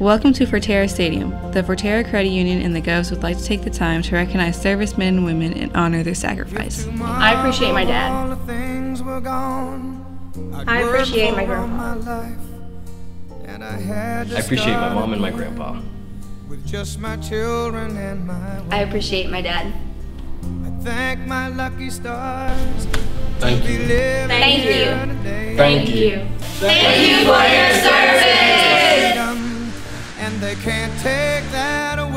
Welcome to Fortera Stadium. The Fortera Credit Union and the Govs would like to take the time to recognize servicemen and women and honor their sacrifice. I appreciate my dad. I appreciate my grandpa. I appreciate my mom and my grandpa. With just my children and my I appreciate my dad. I thank my lucky stars. Thank you. Thank you. Thank you. Thank you for your service. And they can't take that away.